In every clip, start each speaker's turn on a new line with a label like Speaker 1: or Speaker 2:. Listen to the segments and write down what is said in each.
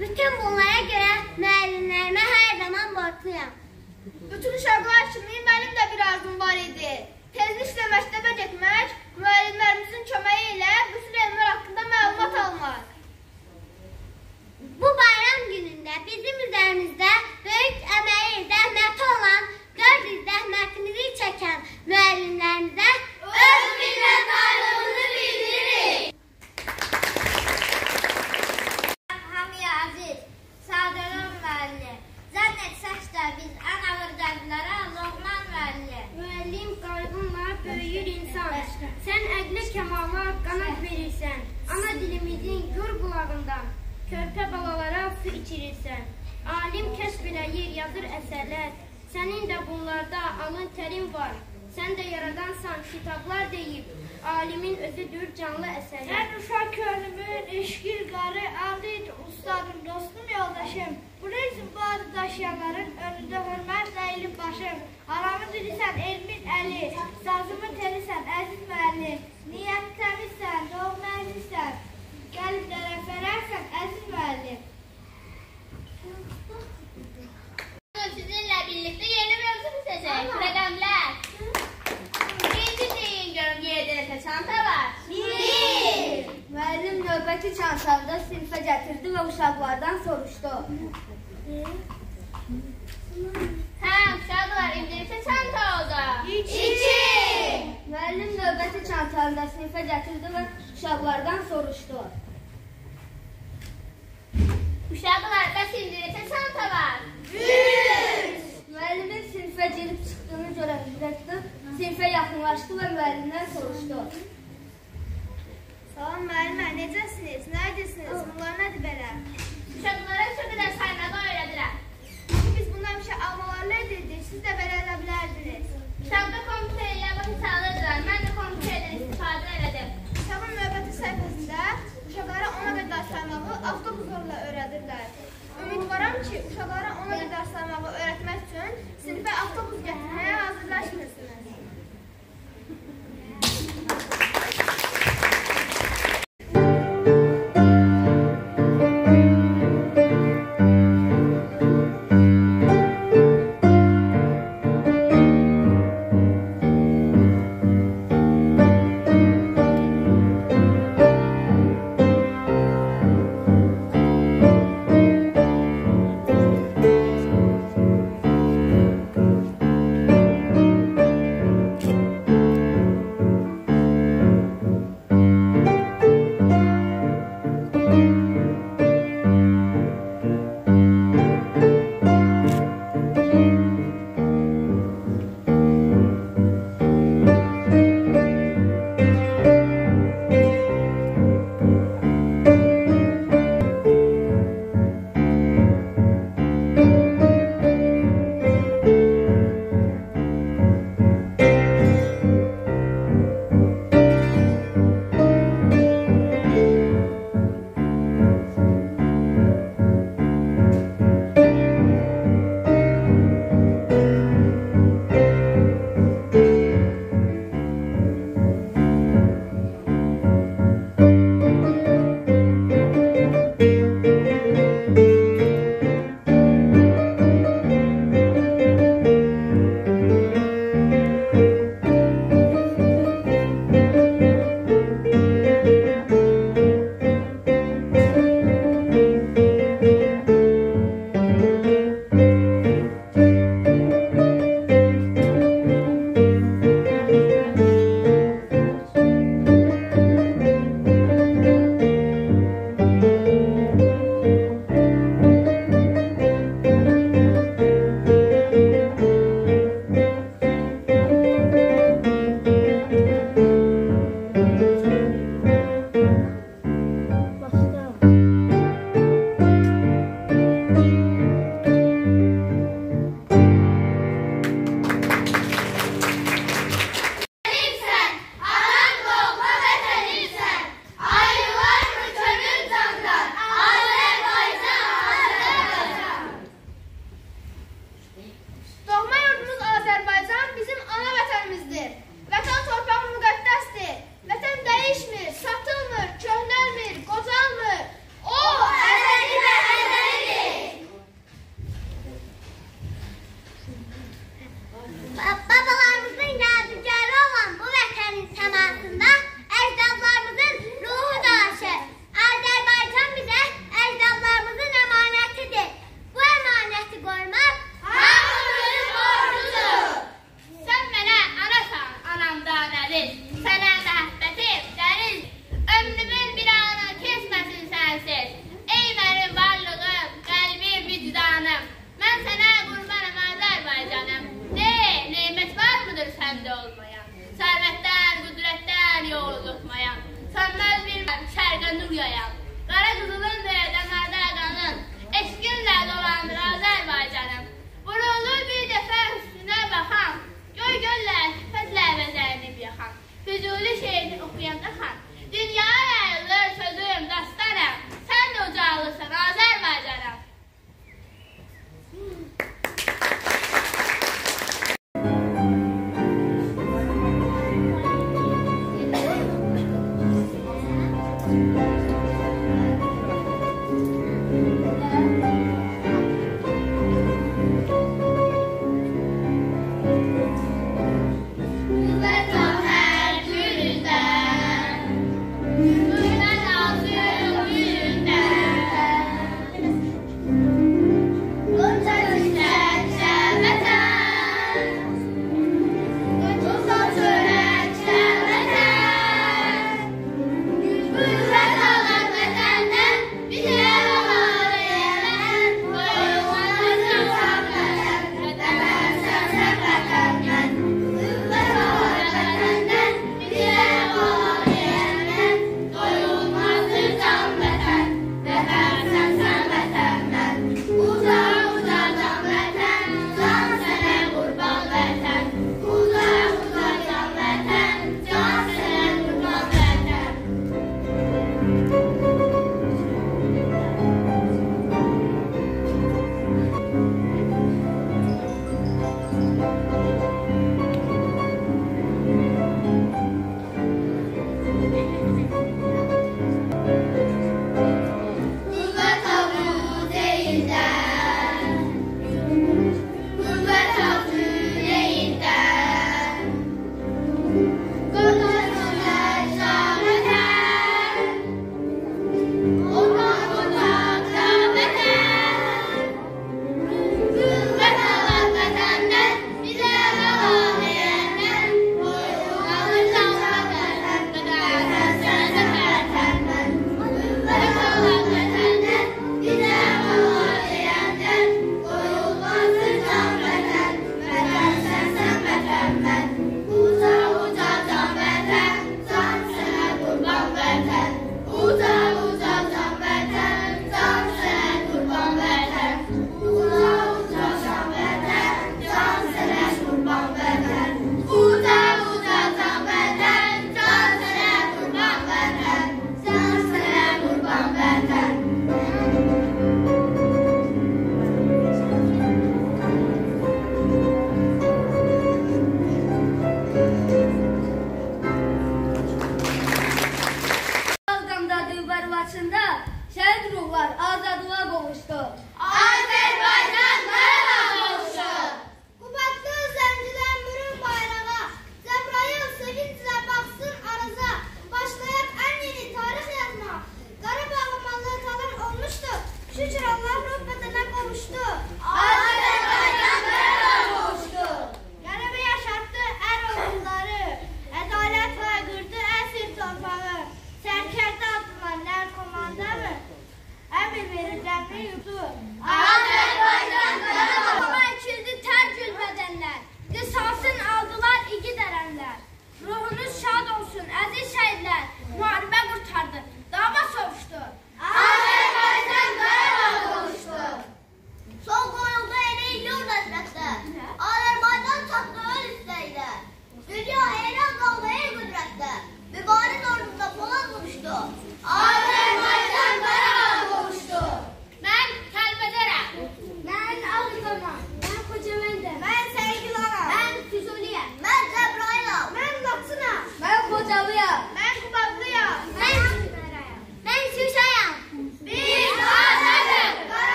Speaker 1: Bütün bunlara göre müellimlerime her zaman borçluyum.
Speaker 2: Bütün şarkılar şimdiyi benim de bir arzum var idi. Tezini işlemekte becekmek, müellimlerimizin çömeğiyle bütün ilimler hakkında malumat almak.
Speaker 1: Bu bayram gününde bizim üzerimizde büyük emeği zahmet olan, gördüğü zahmetimizi çeken müellimlerimize öz
Speaker 3: minnettarlığımızı bildirin. İçirirsən. Alim kəsb eləyir, yazır əsərlər. Sənin də bunlarda alın tərin var. Sən də yaradansan, kitablar deyib. Alimin özüdür canlı əsərlər.
Speaker 2: Sən uşaq könlümün, eşqil qarı, adid, ustadım, dostum, yoldaşım. Bu reizin bu adı daşıyanların önündə hörmətlə əyilib başım. Aramın dilisən, elmin əli, sazımın telisən, əziz müəllim. Niyyət təmizsən, doğma əzizsən, qəlblərə fərərsən, əziz müəllim.
Speaker 4: Sizinlə birlikdə yeni mövzu seçəcək. Rəqəmlər. Birinci deyin görüm yerdə çanta var.
Speaker 2: Bir. Müəllim növbəti çantamda sinifə gətirdi və uşaqlardan soruşdu.
Speaker 4: Hə, uşaqlar, indirimsə çanta oldu.
Speaker 2: İki. Müəllim növbəti çantamda sinifə gətirdi və uşaqlardan soruşdu.
Speaker 4: Uşaqlar, bəs indirimsə çanta var.
Speaker 2: Müəllimin sinifə girib çıxdığını görən direktor sinifə yaxınlaşdı və müəllimdən soruşdu. Salam müəllimə, necəsiniz? Nə edirsiniz? Bunlar nədir belə?
Speaker 4: सगळं सगळं सांगा गवळ्या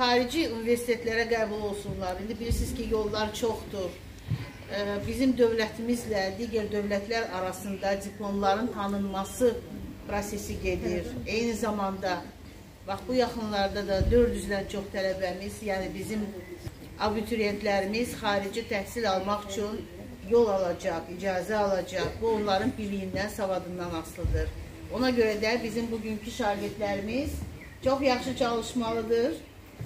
Speaker 5: xarici universitetlərə qəbul olsunlar. İndi bilirsiniz ki, yollar çoxdur. Bizim dövlətimizlə digər dövlətlər arasında diplomların tanınması prosesi gedir. Eyni zamanda bax bu yaxınlarda da 400-dən çox tələbəmiz, yəni bizim abituriyentlərimiz xarici təhsil almaq üçün yol alacaq, icazə alacaq. Bu onların biliyindən, savadından asılıdır. Ona görə də bizim bugünkü şagirdlərimiz çox yaxşı çalışmalıdır.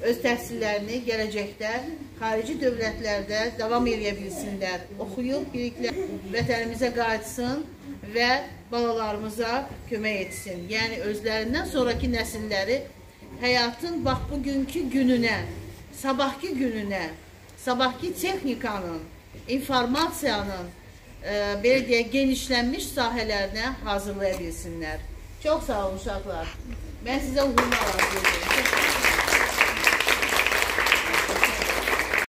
Speaker 5: Öz təhsillərini gələcəkdə xarici dövlətlərdə davam edə bilsinlər. Oxuyub birliklə vətənimizə qayıtsın və balalarımıza kömək etsin. Yəni özlərindən sonrakı nəsilləri həyatın bax bugünkü gününə, sabahki gününə, sabahki texnikanın, informasiyanın e, belə deyək genişlənmiş sahələrinə hazırlaya bilsinlər. Çox sağ olun uşaqlar. Mən sizə uğurlar sağ olun.